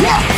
Yeah!